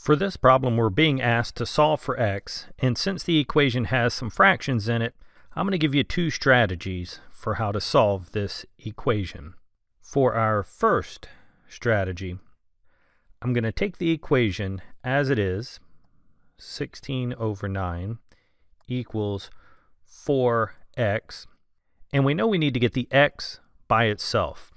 For this problem, we're being asked to solve for x, and since the equation has some fractions in it, I'm going to give you two strategies for how to solve this equation. For our first strategy, I'm going to take the equation as it is, 16 over 9 equals 4x, and we know we need to get the x by itself.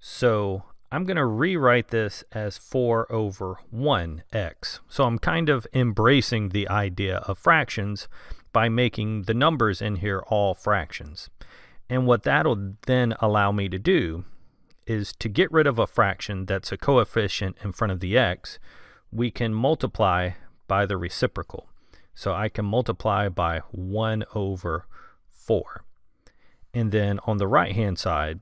So I'm going to rewrite this as 4 over 1x. So I'm kind of embracing the idea of fractions by making the numbers in here all fractions. And what that'll then allow me to do is to get rid of a fraction that's a coefficient in front of the x, we can multiply by the reciprocal. So I can multiply by 1 over 4. And then on the right hand side,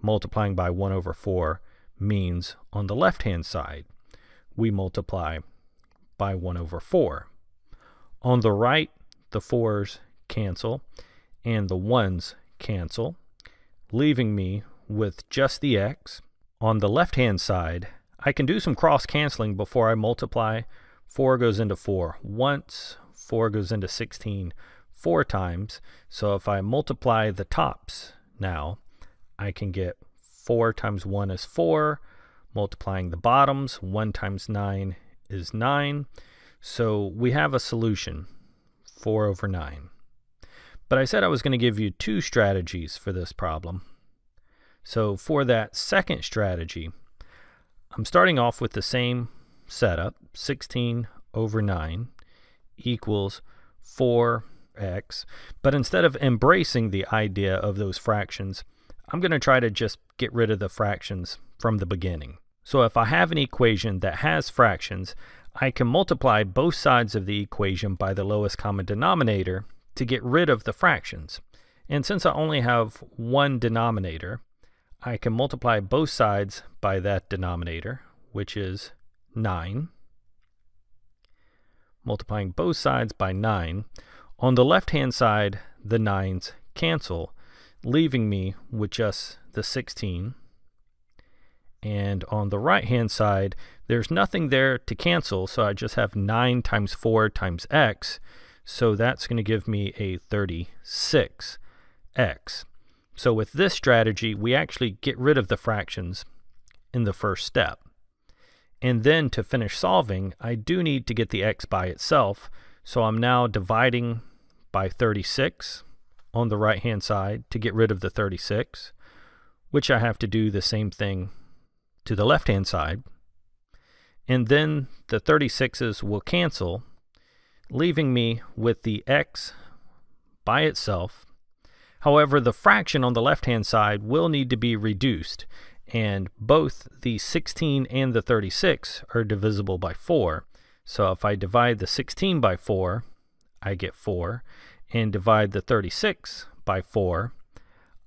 multiplying by 1 over 4 means on the left-hand side, we multiply by 1 over 4. On the right, the 4's cancel and the 1's cancel, leaving me with just the x. On the left-hand side, I can do some cross-canceling before I multiply. 4 goes into 4 once, 4 goes into 16 four times. So if I multiply the tops now, I can get 4 times 1 is 4. Multiplying the bottoms, 1 times 9 is 9. So we have a solution, 4 over 9. But I said I was going to give you two strategies for this problem. So for that second strategy, I'm starting off with the same setup, 16 over 9 equals 4x. But instead of embracing the idea of those fractions, I'm going to try to just get rid of the fractions from the beginning. So if I have an equation that has fractions, I can multiply both sides of the equation by the lowest common denominator to get rid of the fractions. And since I only have one denominator, I can multiply both sides by that denominator, which is 9. Multiplying both sides by 9. On the left-hand side, the 9's cancel, leaving me with just the 16. And on the right hand side, there's nothing there to cancel, so I just have 9 times 4 times x. So that's going to give me a 36x. So with this strategy, we actually get rid of the fractions in the first step. And then to finish solving, I do need to get the x by itself. So I'm now dividing by 36 on the right hand side to get rid of the 36, which I have to do the same thing to the left hand side. And then the 36's will cancel, leaving me with the x by itself. However, the fraction on the left hand side will need to be reduced, and both the 16 and the 36 are divisible by 4. So if I divide the 16 by 4, I get 4, and divide the 36 by 4,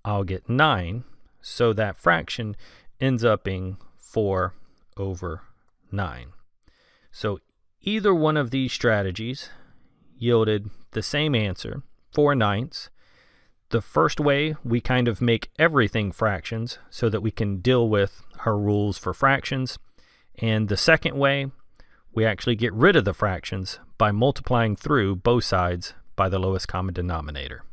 I'll get 9. So that fraction ends up being 4 over 9. So either one of these strategies yielded the same answer, 4 ninths. The first way, we kind of make everything fractions so that we can deal with our rules for fractions. And the second way, we actually get rid of the fractions by multiplying through both sides by the lowest common denominator.